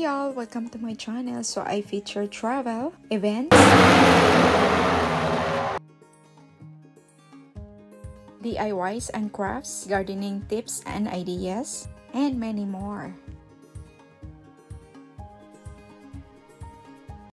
Hey y'all, welcome to my channel. So I feature travel, events, DIYs and crafts, gardening tips and ideas, and many more.